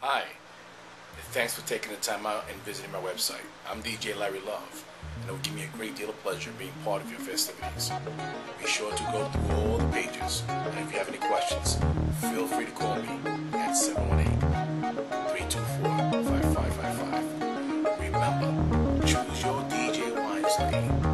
Hi, thanks for taking the time out and visiting my website. I'm DJ Larry Love, and it would give me a great deal of pleasure being part of your festivities. Be sure to go through all the pages, and if you have any questions, feel free to call me at 718 324 5555. Remember, choose your DJ wisely.